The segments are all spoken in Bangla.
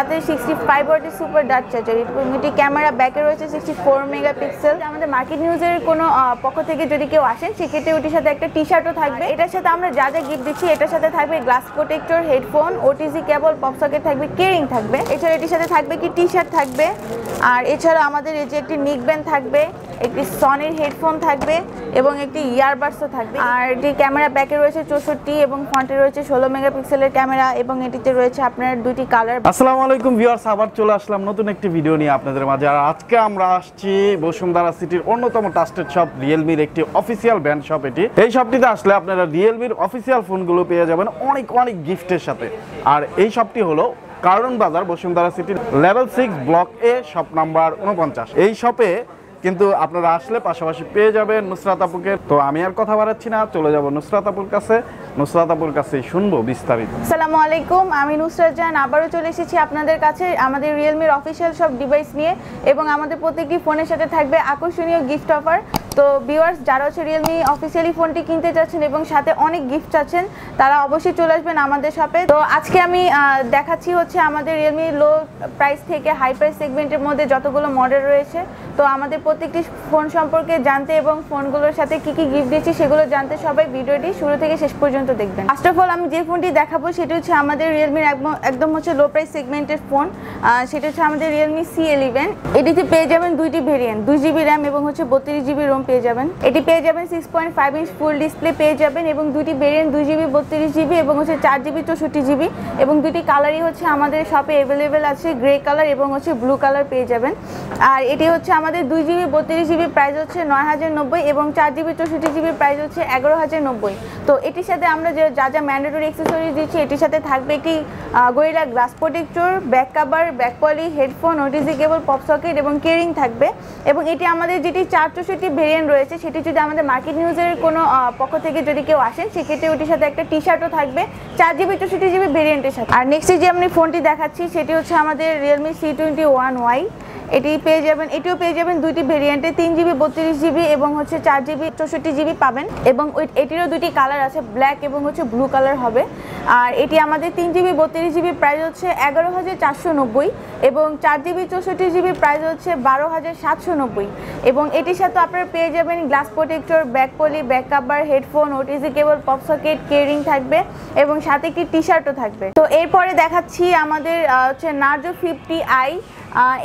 সাথে সিক্সটি ফাইভ ওয়াটের সুপার ডার্ক চার্জার এটি ক্যামেরা ব্যাকে রয়েছে সিক্সটি ফোর মেগাপিক্সেল আমাদের মার্কেট নিউজের কোনো পক্ষ থেকে যদি কেউ আসেন সেক্ষেত্রে ওটির সাথে একটা টি শার্টও থাকবে। এটার সাথে আমরা যা যা গিফট দিচ্ছি এটার সাথে থাকবে glass protector headphone OTG cable pop socket থাকবে কেরিং থাকবে। এছাড়া এটির সাথে থাকবে কি টি শার্ট থাকবে? আর এছাড়া আমাদের এই যে একটি নিক ব্যান্ড থাকবে একটি সনির হেডফোন থাকবে এবং একটি ইয়ারবাডসও থাকবে। আর এটি ক্যামেরা ব্যাকে রয়েছে চৌষট্টি এবং ফ্রন্টে রয়েছে ষোলো মেগাপিক্সেলের ক্যামেরা এবং এটিতে রয়েছে আপনার দুটি কালার আসসালামু আলাইকুম ভিউয়ার্স, আবার চলে আসলাম নতুন একটি ভিডিও নিয়ে আপনাদের মাঝে। আর আজকে আমরা আসছি বসুন্ধরা সিটির অন্যতম ট্রাস্টেড শপ রিয়েলমির একটি অফিসিয়াল ব্র্যান্ড শপ এটি। এই শপটিতে আসলে আপনারা রিয়েলমির অফিসিয়াল ফোনগুলো পেয়ে যাবেন অনেক অনেক গিফটের সাথে। আর এই শপটি হলো কারণ বাজার বসুন্ধরা সিটির level six block A shop number উনপঞ্চাশ এই শপে কিন্তু আপনারা আসলে পাশাপাশি পেয়ে যাবেন নুসরাত আপুকে। তো আমি আর কথা বাড়াচ্ছি না, চলে যাব নুসরাত আপুর কাছে। নুসরাত আপুর কাছেই শুনব বিস্তারিত। আসসালামু আলাইকুম, আমি নুসরাত জান আবারও চলে এসেছি আপনাদের কাছে আমাদের রিয়েলমির অফিসিয়াল সব ডিভাইস নিয়ে এবং আমাদের প্রত্যেকটি ফোনের সাথে থাকবে আকর্ষণীয় গিফট অফার তো ভিউয়ার্স যারা হচ্ছে রিয়েলমি অফিসিয়ালি ফোনটি কিনতে চাচ্ছেন এবং সাথে অনেক গিফট চাচ্ছেন, তারা অবশ্যই চলে আসবেন আমাদের শপে তো আজকে আমি দেখাচ্ছি হচ্ছে আমাদের রিয়েলমি লো প্রাইস থেকে হাই প্রাইস সেগমেন্টের মধ্যে যতগুলো মডেল রয়েছে। তো আমাদের প্রত্যেকটি ফোন সম্পর্কে জানতে এবং ফোনগুলোর সাথে কি কি গিফট দিচ্ছি সেগুলো জানতে সবাই ভিডিওটি শুরু থেকে শেষ পর্যন্ত দেখবেন। ফার্স্ট অফ অল আমি যে ফোনটি দেখাবো সেটি হচ্ছে আমাদের রিয়েলমির একদম একদম হচ্ছে লো প্রাইস সেগমেন্টের ফোন সেটা হচ্ছে আমাদের রিয়েলমি সি এলিভেন এটিতে পেয়ে যাবেন দুইটি ভেরিয়েন্ট দুই জিবি র্যাম এবং হচ্ছে বত্রিশ জিবি রোম পেয়ে যাবেন। এটি পেয়ে যাবেন six point five inch full display পেয়ে যাবেন এবং দুটি ভেরিয়েন্ট দুই জিবি বত্রিশ জিবি এবং হচ্ছে চার জিবি চৌষট্টি জিবি এবং দুটি কালারই হচ্ছে আমাদের শপে অ্যাভেলেবেল আছে গ্রে কালার এবং হচ্ছে ব্লু কালার পেয়ে যাবেন। আর এটি হচ্ছে আমাদের দুই জিবি বত্রিশ জিবি প্রাইস হচ্ছে নয় হাজার নব্বই এবং চার জিবি চৌষট্টি জিবির প্রাইস হচ্ছে এগারো হাজার নব্বই। তো এটির সাথে আমরা যে যা যা ম্যান্ডেটরি অ্যাক্সেসরিজ দিচ্ছি, এটির সাথে থাকবে একটি Gorilla glass protector back cover back poly headphone OTG cable pop socket এবং কেরিং থাকবে। এবং এটি আমাদের যেটি চার চৌষট্টি ভেরিয়েন্ট রয়েছে, সেটি যদি আমাদের মার্কেট নিউজের কোনো পক্ষ থেকে যদি কেউ আসেন, সেক্ষেত্রে ওটির সাথে একটা টি শার্টও থাকবে, চার জিবি চৌষট্টি জিবি ভেরিয়েন্টের সাথে। আর নেক্সট যে আমি ফোনটি দেখাচ্ছি, সেটি হচ্ছে আমাদের Realme C twenty one Y এটি পেয়ে যাবেন, এটিও পেয়ে যাবেন দুইটি ভেরিয়েন্টে তিন জিবি, বত্রিশ জিবি এবং হচ্ছে চার জিবি, চৌষট্টি জিবি পাবেন এবং এটিরও দুটি কালার আছে ব্ল্যাক এবং হচ্ছে ব্লু কালার হবে। আর এটি আমাদের তিন জিবি, বত্রিশ জিবি প্রাইস হচ্ছে এগারো হাজার চারশো নব্বই এবং চার জিবি, চৌষট্টি জিবি প্রাইস হচ্ছে বারো হাজার সাতশো নব্বই। এবং এটির সাথে আপনারা পেয়ে যাবেন glass protector back poly back cover headphone OTG cable pop socket keyring থাকবে এবং সাথে একটি টি শার্টও থাকবে। তো এরপরে দেখাচ্ছি আমাদের হচ্ছে নার্জো ফিফটি আই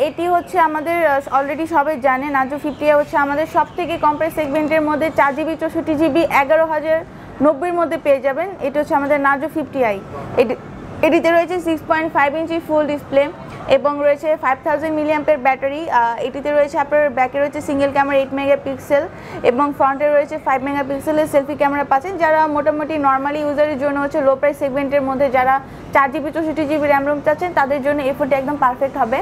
এটি হচ্ছে আমাদের অলরেডি সবাই জানে, নাজো ফিফটি হচ্ছে আমাদের সব থেকে কম্প্রেস সেগমেন্টের মধ্যে চার জিবি চৌষট্টি জিবি এগারো হাজার নব্বইয়ের মধ্যে পেয়ে যাবেন। এটি হচ্ছে আমাদের নাজো ফিফটি আই এটি, এটিতে রয়েছে সিক্স পয়েন্ট ফাইভ ইঞ্চি ফুল ডিসপ্লে এবং রয়েছে ফাইভ থাউজেন্ড মিলিয়াম্পের ব্যাটারি এটিতে রয়েছে আপনার ব্যাকে রয়েছে সিঙ্গেল ক্যামেরা এইট মেগাপিক্সেল এবং ফ্রন্টে রয়েছে ফাইভ মেগাপিক্সেলের সেলফি ক্যামেরা পাচ্ছেন। যারা মোটামুটি নর্মালি ইউজারের জন্য হচ্ছে লো প্রাইস সেগমেন্টের মধ্যে যারা চার জিবি চৌষট্টি জিবি র্যাম রোম চাচ্ছেন, তাদের জন্য এই ফোনটি একদম পারফেক্ট হবে।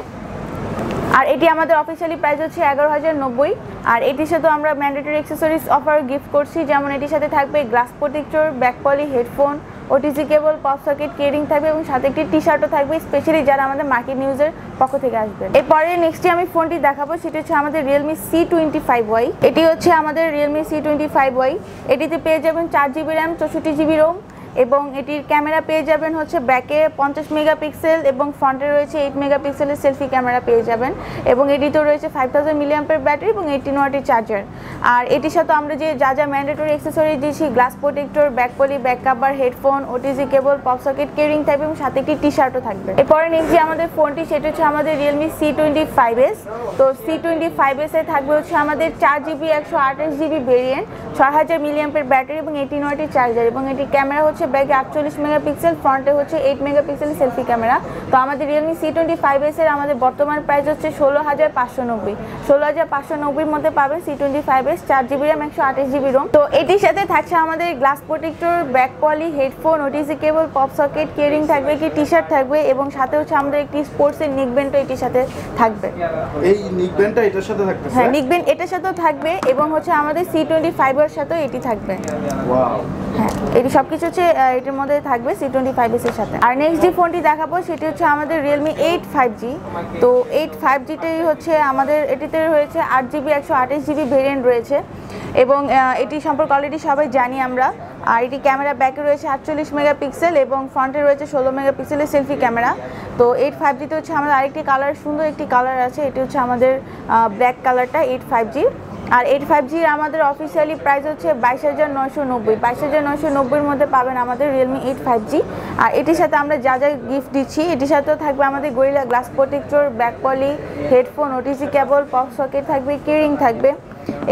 আর এটি আমাদের অফিসিয়ালি প্রাইস হচ্ছে এগারো হাজার নব্বই। আর এটির সাথে আমরা ম্যান্ডেটরি অ্যাক্সেসরিজ অফার গিফট করছি। যেমন এটির সাথে থাকবে glass protector back poly headphone OTC cable pop socket keyring থাকবে এবং সাথে একটি টি শার্টও থাকবে স্পেশালি যারা আমাদের মার্কেট নিউজের পক্ষ থেকে আসবে এরপরে নেক্সটে আমি ফোনটি দেখাবো। সেটি হচ্ছে আমাদের Realme C twenty five Y এটি হচ্ছে আমাদের Realme C twenty five Y এটিতে পেয়ে যাবেন চার জিবি র্যাম চৌষট্টি জিবি রোম এবং এটির ক্যামেরা পেয়ে যাবেন হচ্ছে ব্যাকে পঞ্চাশ মেগাপিক্সেল এবং ফ্রন্টে রয়েছে এইট মেগাপিক্সেলের সেলফি ক্যামেরা পেয়ে যাবেন। এবং এটিতেও রয়েছে ফাইভ থাউজেন্ড মিলিয়াম্পের ব্যাটারি এবং এইটিন ওয়াটের চার্জার আর এটির সাথে আমরা যে যা যা ম্যান্ডেটরি অ্যাক্সেসরি দিয়েছি glass protector back poly back cover headphone OTG cable pop socket keyring থাকবে এবং সাথে একটি টি শার্টও থাকবে। এরপরে নেক্সট যে আমাদের ফোনটি সেটা হচ্ছে আমাদের Realme C twenty five S তো সি টোয়েন্টি ফাইভ এসে থাকবে হচ্ছে আমাদের চার জিবি একশো আঠাশ জিবি ভেরিয়েন্ট ছয় হাজার মিলিয়াম্পের ব্যাটারি এবং এইটিন ওয়াটের চার্জার এবং এটি ক্যামেরা হচ্ছে ব্যাগে আটচল্লিশ মেগাপিক্সেল ফ্রন্টে হচ্ছে এইট মেগাপিক্সেল সেলফি ক্যামেরা। তো আমাদের রিয়েলমি সি টোয়েন্টি ফাইভ এসের আমাদের বর্তমান প্রাইস হচ্ছে ষোলো হাজার পাঁচশো নব্বই। ষোলো হাজার পাঁচশো নব্বইয়ের মধ্যে পাবেন সি টোয়েন্টি ফাইভ এস চার জিবি র্যাম একশো আঠাশ জিবি রোম তো এটির সাথে থাকছে আমাদের glass protector back poly headphone OTC cable pop socket keyring থাকবে কি টি শার্ট থাকবে এবং সাথে হচ্ছে আমাদের একটি স্পোর্টসের নিক ব্যান্ডও এটির সাথে থাকবে। এই নিকবেনটা এটার সাথে থাকতেছে? হ্যাঁ নিক ব্যান্ড এটার সাথেও থাকবে এবং হচ্ছে আমাদের সি টোয়েন্টি ফাইভের সাথেও এটি থাকবে। ওয়াও হ্যাঁ এটি সব কিছু হচ্ছে এটির মধ্যে থাকবে সি টোয়েন্টি ফাইভ এর সাথে। আর নেক্সট যে ফোনটি দেখাবো, সেটি হচ্ছে আমাদের রিয়েলমি এইট ফাইভ জি তো এইট ফাইভ জিটাই হচ্ছে আমাদের, এটিতে রয়েছে আট জিবি একশো আঠাশ জিবি ভেরিয়েন্ট রয়েছে। এবং এটি সম্পর্কে অলরেডি সবাই জানি আমরা। আর এটি ক্যামেরা ব্যাকে রয়েছে আটচল্লিশ মেগাপিক্সেল এবং ফ্রন্টে রয়েছে ষোলো মেগাপিক্সেলের সেলফি ক্যামেরা তো এইট ফাইভ জিতে হচ্ছে আমাদের আরেকটি কালার সুন্দর একটি কালার আছে। এটি হচ্ছে আমাদের ব্ল্যাক কালারটা এইট ফাইভ জি আর এইট ফাইভ জির আমাদের অফিসিয়ালি প্রাইস হচ্ছে বাইশ হাজার নয়শো নব্বই। বাইশ হাজার নয়শো নব্বইয়ের মধ্যে পাবেন আমাদের রিয়েলমি এইট ফাইভ জি আর এটির সাথে আমরা যা যা গিফট দিচ্ছি এটির সাথেও থাকবে আমাদের Gorilla glass protector back poly headphone OTC cable pop socket থাকবে কিরিং থাকবে।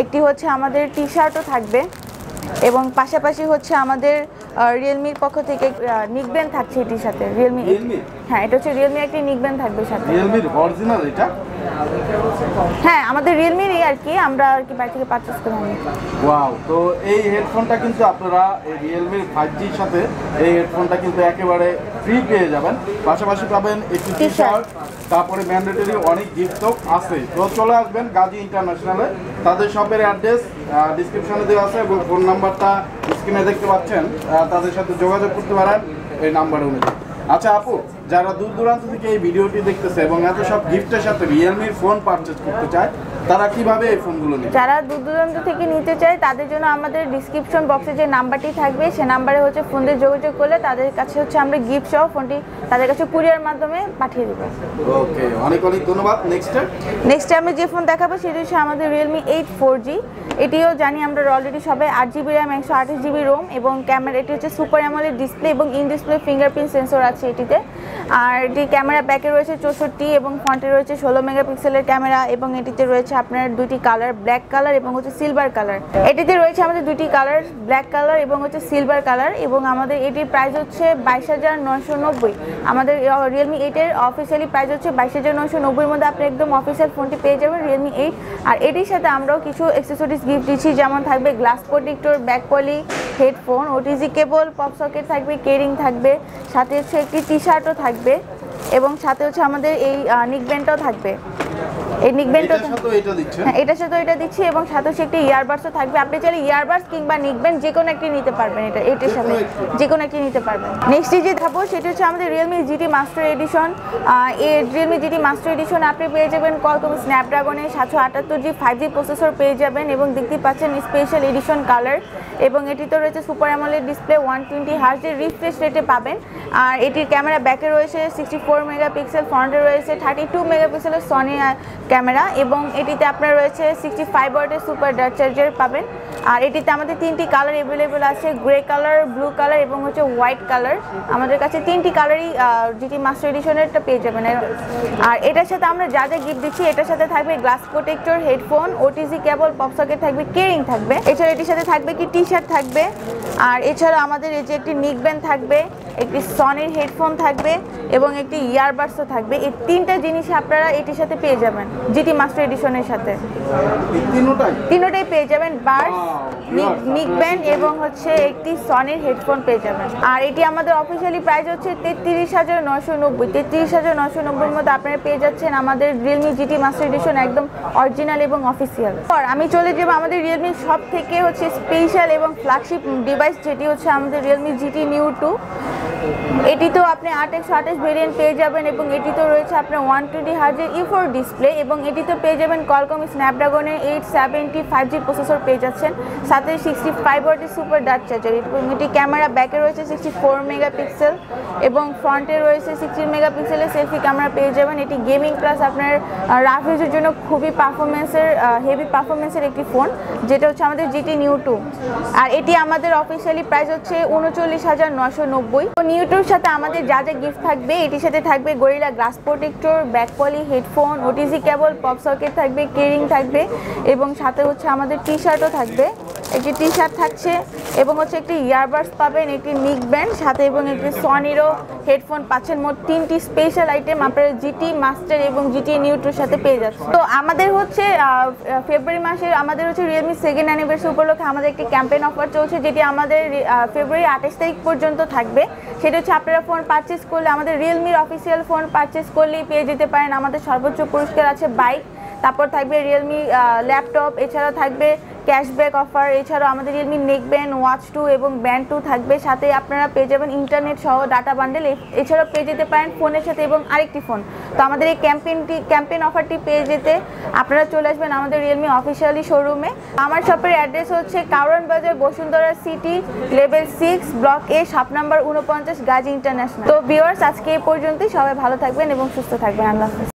একটি হচ্ছে আমাদের টি শার্টও থাকবে। এবং পাশাপাশি হচ্ছে আমাদের রিয়েলমির পক্ষ থেকে নিকবেন থাকছে এটির সাথে। রিয়েলমি? হ্যাঁ এটা হচ্ছে রিয়েলমি একটি নিকবেন থাকবে সাথে। রিয়েলমির অরিজিনাল এটা? হ্যাঁ আমাদের রিয়েলমিরই আর কি আমরা আর কি বাইরে থেকে পারচেস করে আনি। ওয়াও তো এই হেডফোনটা কিন্তু আপনারা এই রিয়েলমির ফাইভ জির সাথে এই হেডফোনটা কিন্তু একেবারে ফ্রি পেয়ে যাবেন। পাশাপাশি পাবেন একটি টি শার্ট তারপরে ম্যান্ডেটরি অনেক গিফটও আছে। তো চলে আসবেন গাজী ইন্টারন্যাশনালে তাদের শপের অ্যাড্রেস ডিসক্রিপশনে দেওয়া আছে এবং ফোন নাম্বারটা স্ক্রিনে দেখতে পাচ্ছেন। তাদের সাথে যোগাযোগ করতে পারেন। এই নাম্বার অনুযায়ী আচ্ছা আপু, যারা দূর দূরান্ত থেকে এই ভিডিওটি দেখতেছে এবং এত সব গিফটের সাথে রিয়েলমির ফোন পারচেজ করতে চায় তারা কীভাবে এই ফোনগুলো নেবে? যারা দূর দূরান্ত থেকে নিতে চায় তাদের জন্য আমাদের ডিসক্রিপশন বক্সে যে নাম্বারটি থাকবে সে নাম্বারে হচ্ছে ফোন দিয়ে যোগাযোগ করলে তাদের কাছে হচ্ছে আমরা গিফট সহ ফোনটি তাদের কাছে কুরিয়ার মাধ্যমে পাঠিয়ে দেবো। ওকে অনেক অনেক ধন্যবাদ। নেক্সট নেক্সট আমি যে ফোন দেখাবো সেটি হচ্ছে আমাদের রিয়েলমি এইট ফোর জি এটিও জানি আমরা অলরেডি সবাই আট জিবি র্যাম একশো আঠাশ জিবি রোম এবং ক্যামেরা এটি হচ্ছে সুপার অ্যামোলেড ডিসপ্লে এবং ইন ডিসপ্লে ফিঙ্গারপ্রিন্ট সেন্সর আছে এটিতে। আর এটি ক্যামেরা ব্যাকে রয়েছে চৌষট্টি এবং ফ্রন্টে রয়েছে ষোলো মেগাপিক্সেলের ক্যামেরা এবং এটিতে রয়েছে আপনার দুটি কালার ব্ল্যাক কালার এবং হচ্ছে সিলভার কালার এটিতে রয়েছে আমাদের দুটি কালার ব্ল্যাক কালার এবং হচ্ছে সিলভার কালার এবং আমাদের এটির প্রাইস হচ্ছে বাইশ হাজার নয়শো নব্বই। আমাদের রিয়েলমি এইটের অফিসিয়ালি প্রাইস হচ্ছে বাইশ হাজার নয়শো নব্বইয়ের মধ্যে আপনি একদম অফিসিয়াল ফোনটি পেয়ে যাবেন রিয়েলমি এইট আর এটির সাথে আমরাও কিছু অ্যাক্সেসরিজ গিফট দিচ্ছি, যেমন থাকবে glass protector back poly headphone OTG cable pop socket থাকবে কেরিং থাকবে, সাথে হচ্ছে একটি টি শার্টও থাকবে এবং সাথে হচ্ছে আমাদের এই নিকব্যান্ডটাও থাকবে। এই সাথে এটা হ্যাঁ এটার সাথে এটা দিচ্ছি এবং সাথে একটি ইয়ারবাডসও থাকবে। আপনি চাইলে ইয়ারবাডস কিংবা নিকবেন যে কোনো একটি নিতে পারবেন এটা এটার সাথে। যে কোনো একটি নিতে পারবেন। নেক্সট যে দেখাবো সেটা হচ্ছে আমাদের রিয়েলমি জিটি মাস্টার এডিশন এই রিয়েলমি জিটি মাস্টার এডিশন আপনি পেয়ে যাবেন কলকম স্ন্যাপড্রাগনের সাতশো আটাত্তর জি ফাইভ জি প্রসেসর পেয়ে যাবেন এবং দেখতে পাচ্ছেন স্পেশাল এডিশন কালার এবং এটিতে রয়েছে super AMOLED display one twenty হার্জের refresh রেটে পাবেন। আর এটির ক্যামেরা ব্যাকে রয়েছে সিক্সটি ফোর মেগাপিক্সেল ফ্রন্টে রয়েছে থার্টি টু মেগাপিক্সেলের সনি ক্যামেরা এবং এটিতে আপনার রয়েছে সিক্সটি ফাইভ ওয়াটের সুপার ডাট চার্জার পাবেন। আর এটিতে আমাদের তিনটি কালার অ্যাভেলেবেল আছে গ্রে কালার ব্লু কালার এবং হচ্ছে হোয়াইট কালার আমাদের কাছে তিনটি কালারই জিটি মাস্টার এডিশনেরটা পেয়ে যাবেন। আর এটার সাথে আমরা যা যা গিফট দিচ্ছি এটার সাথে থাকবে glass protector headphone OTG cable pop socket থাকবে কেরিং থাকবে। এছাড়া এটির সাথে থাকবে কি টি শার্ট থাকবে। আর এছাড়া আমাদের এই যে একটি নিক ব্যান্ড থাকবে একটি সনির হেডফোন থাকবে এবং একটি ইয়ারবাডসও থাকবে। এই তিনটা জিনিস আপনারা এটির সাথে পেয়ে যাবেন জিটি মাস্টার এডিশনের সাথে। তিনটাই? পেয়ে যাবেন বার্স নিক ব্যান্ড এবং হচ্ছে একটি সনির হেডফোন পেয়ে যাবেন। আর এটি আমাদের অফিসিয়ালি প্রাইস হচ্ছে তেত্রিশ হাজার নশো নব্বই। তেত্রিশ হাজার নশো নব্বইয়ের মধ্যে আপনারা পেয়ে যাচ্ছেন আমাদের রিয়েলমি জিটি মাস্টার এডিশন একদম অরিজিনাল এবং অফিসিয়াল পর আমি চলে যাব আমাদের রিয়েলমি সব থেকে হচ্ছে স্পেশাল এবং ফ্ল্যাগশিপ ডিভাইস যেটি হচ্ছে আমাদের রিয়েলমি জিটি নিউ টু এটি তো আপনি আট একশো আঠাশ ভেরিয়েন্ট পেয়ে যাবেন এবং এটি তো রয়েছে আপনার ওয়ান টোয়েন্টি হার্জের ইফোর ডিসপ্লে এবং এটি তো পেয়ে যাবেন Qualcomm স্ন্যাপড্রাগনের eight seventy five G processor পেয়ে যাচ্ছেন। সাথে সিক্সটি ফাইভ ওয়াটের সুপার ডাট চার্জার এবং এটি ক্যামেরা ব্যাকে রয়েছে সিক্সটি ফোর মেগাপিক্সেল এবং ফ্রন্টে রয়েছে সিক্সটিন মেগাপিক্সেলের সেলফি ক্যামেরা পেয়ে যাবেন। এটি গেমিং প্লাস আপনার রাফ ইউজের জন্য খুবই পারফরমেন্সের হেভি পারফরমেন্সের একটি ফোন যেটা হচ্ছে আমাদের জিটি নিউ টু আর এটি আমাদের অফিসিয়ালি প্রাইস হচ্ছে উনচল্লিশ হাজার নশো নব্বই। নিউটুর সাথে আমাদের যা যা গিফট থাকবে, এটির সাথে থাকবে Gorilla glass protector back poly headphone OTC cable pop socket থাকবে কেরিং থাকবে, এবং সাথে হচ্ছে আমাদের টি শার্টও থাকবে। একটি টি শার্ট থাকছে এবং হচ্ছে একটি ইয়ারবাডস পাবেন, একটি নিক ব্যান্ড সাথে এবং একটি সনিরও হেডফোন পাচ্ছেন মোট তিনটি স্পেশাল আইটেম আপনারা জিটি মাস্টার এবং জিটি নিউট্রোর সাথে পেয়ে যাচ্ছেন। তো আমাদের হচ্ছে ফেব্রুয়ারি মাসে আমাদের হচ্ছে রিয়েলমি সেকেন্ড অ্যানিভার্সারি উপলক্ষে আমাদের একটি ক্যাম্পেইন অফার চলছে, যেটি আমাদের ফেব্রুয়ারি আঠাশ তারিখ পর্যন্ত থাকবে। সেটা হচ্ছে আপনারা ফোন পারচেস করলে, আমাদের রিয়েলমির অফিসিয়াল ফোন পারচেস করলেই পেয়ে যেতে পারেন। আমাদের সর্বোচ্চ পুরস্কার আছে বাইক তারপর থাকবে রিয়েলমি ল্যাপটপ এছাড়া থাকবে ক্যাশব্যাক অফার, এছাড়াও আমাদের Realme neck band watch two এবং ব্যান্ড টু থাকবে। সাথে আপনারা পেয়ে যাবেন ইন্টারনেট সহ ডাটা বান্ডেল এছাড়াও পেয়ে যেতে পারেন ফোনের সাথে এবং আরেকটি ফোন তো আমাদের এই ক্যাম্পেইনটি ক্যাম্পেইন অফারটি পেয়ে যেতে আপনারা চলে আসবেন আমাদের রিয়েলমি অফিসিয়ালি শোরুমে আমার শপের অ্যাড্রেস হচ্ছে কারণ বাজার Bashundhara city level six block A সাত নাম্বার উনপঞ্চাশ গাজী ইন্টারন্যাশনাল তো বিওয়ার্স আজকে এই পর্যন্তই। সবাই ভালো থাকবেন এবং সুস্থ থাকবেন। আল্লাহ হাফেজ।